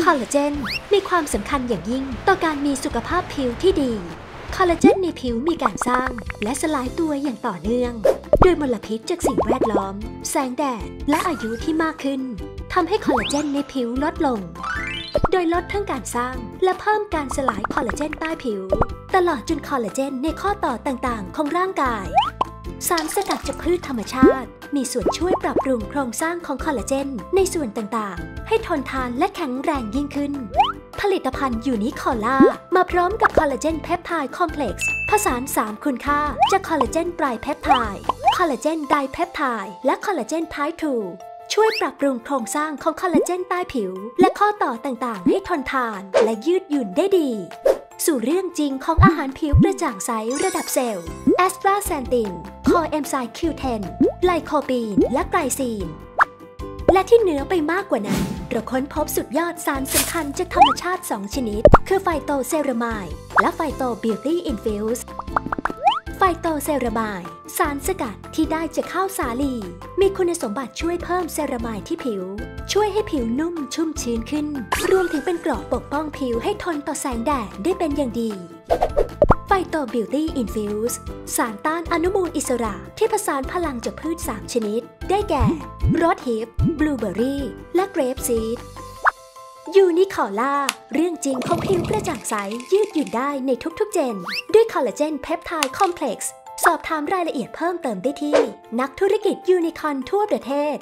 คอลลาเจนมีความสำคัญอย่างยิ่ง ต่อการมีสุขภาพผิวที่ดี คอลลาเจนในผิวมีการสร้าง และสลายตัวอย่างต่อเนื่องด้วยมลพิษจากสิ่งแวดล้อม แสงแดด และอายุที่มากขึ้นทำให้คอลลาเจนในผิวลดลง โดยลดทั้งการสร้าง และเพิ่มการสลายคอลลาเจนใต้ผิว ตลอดจนคอลลาเจนในข้อต่อต่างๆ ของร่างกาย สารสกัดจากพืชธรรมชาติ มีส่วนช่วยปรับปรุงโครงสร้างของคอลลาเจน ในส่วนต่างๆ ให้ทนทานและแข็งแรงยิ่งขึ้น ผลิตภัณฑ์ UNI COLLA มาพร้อมกับ collagen peptide complex ผสาน3 คุณค่าจาก collagen tripeptide collagen dipeptide และ collagen type II ช่วยปรับปรุงโครงสร้างของคอลลาเจนใต้ผิว และข้อต่อต่างๆ ให้ทนทาน และยืดหยุ่นได้ดีสู่เรื่องจริงของอาหารผิวกระจ่างใสระดับเซลล์ astaxanthin อเอนไซม์ Q10 ไลโคปีน และไกลซีน และที่เหนือไปมากกว่านั้น เราค้นพบสุดยอดสารสำคัญจากธรรมชาติ 2 ชนิด คือ Phytoceramide และ Phyto Beauty Infuse Phytoceramide สารสกัดที่ได้จากข้าวสาลี มีคุณสมบัติช่วยเพิ่ม ceramide ที่ผิว ช่วยให้ผิวนุ่มชุ่มชื้นขึ้น รวมถึงเป็นเกราะปกป้องผิวให้ทนต่อแสงแดดได้เป็นอย่างดี Phyto Beauty Infuse สารต้านอนุมูลอิสระที่ผสานพลังจากพืช 3 ชนิด ได้แก่ rosehip บลูเบอร์รี่ และ grape seed ยูนิคอลล่า เรื่องจริงของผิวกระจ่างใส ยืดหยุ่นได้ในทุกๆ gen ด้วย Collagen Peptide Complex สอบถามรายละเอียดเพิ่มเติมได้ที่ นักธุรกิจยูนิคอนทั่วประเทศ